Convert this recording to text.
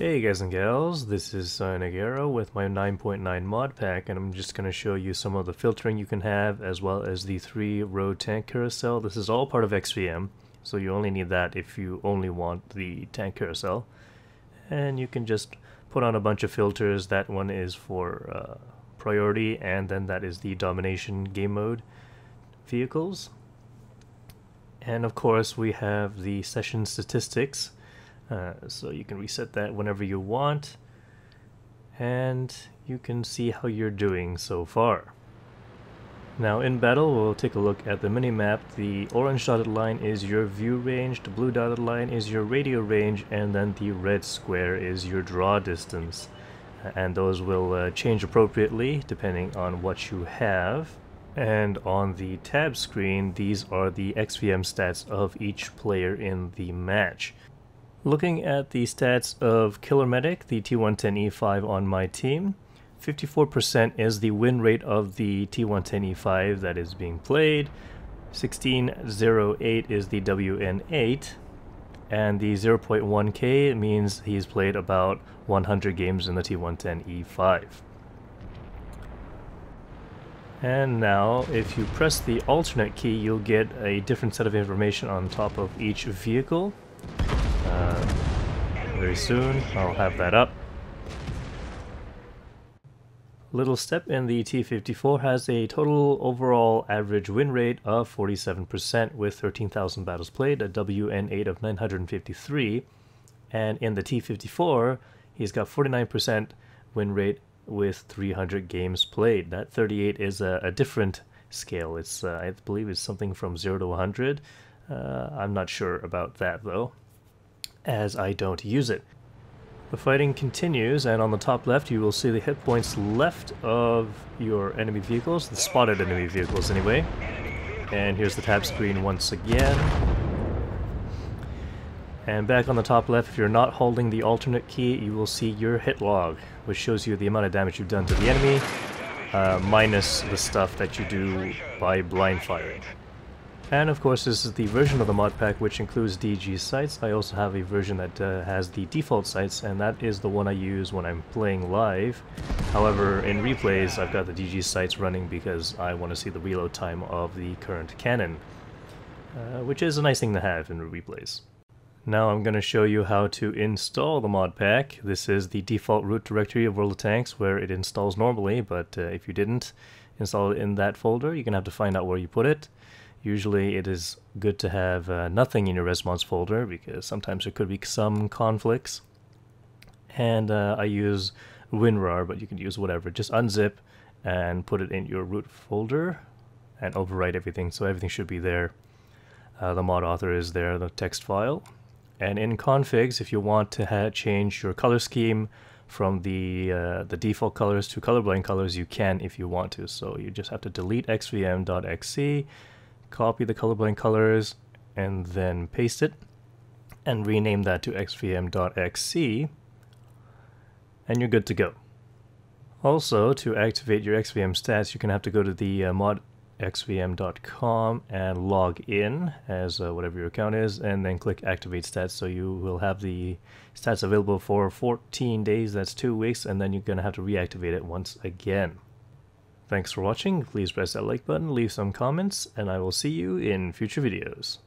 Hey guys and gals, this is Nagero with my 9.9 mod pack and I'm just going to show you some of the filtering you can have as well as the 3 row tank carousel. This is all part of XVM, so you only need that if you only want the tank carousel. And you can just put on a bunch of filters. That one is for uh, priority and then that is the domination game mode vehicles. And of course we have the session statistics uh, so you can reset that whenever you want and you can see how you're doing so far. Now in battle we'll take a look at the minimap. The orange dotted line is your view range, the blue dotted line is your radio range, and then the red square is your draw distance. And those will uh, change appropriately depending on what you have. And on the tab screen, these are the XVM stats of each player in the match. Looking at the stats of Killer Medic, the T110E5 on my team, 54% is the win rate of the T110E5 that is being played, 1608 is the WN8, and the 0.1k means he's played about 100 games in the T110E5. And now, if you press the alternate key, you'll get a different set of information on top of each vehicle very soon. I'll have that up. Little Step in the T-54 has a total overall average win rate of 47% with 13,000 battles played, a WN8 of 953, and in the T-54 he's got 49% win rate with 300 games played. That 38 is a, a different scale. It's uh, I believe it's something from 0 to 100. Uh, I'm not sure about that though as I don't use it. The fighting continues, and on the top left you will see the hit points left of your enemy vehicles, the spotted enemy vehicles anyway. And here's the tab screen once again. And back on the top left, if you're not holding the alternate key, you will see your hit log, which shows you the amount of damage you've done to the enemy, uh, minus the stuff that you do by blind firing. And of course this is the version of the mod pack which includes DG sights. I also have a version that uh, has the default sights and that is the one I use when I'm playing live. However, in replays I've got the DG sights running because I want to see the reload time of the current cannon. Uh, which is a nice thing to have in replays. Now I'm going to show you how to install the mod pack. This is the default root directory of World of Tanks where it installs normally, but uh, if you didn't install it in that folder, you're going to have to find out where you put it. Usually it is good to have uh, nothing in your res_mods folder because sometimes there could be some conflicts. And uh, I use WinRAR, but you can use whatever. Just unzip and put it in your root folder and overwrite everything. So everything should be there. Uh, the mod author is there, the text file. And in configs, if you want to change your color scheme from the uh, the default colors to colorblind colors, you can if you want to. So you just have to delete xvm.xc copy the colorblind colors, and then paste it, and rename that to xvm.xc, and you're good to go. Also, to activate your XVM stats, you're going to have to go to the uh, modxvm.com and log in as uh, whatever your account is, and then click Activate Stats. So you will have the stats available for 14 days, that's two weeks, and then you're going to have to reactivate it once again. Thanks for watching, please press that like button, leave some comments, and I will see you in future videos.